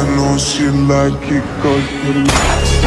I know she like it cause you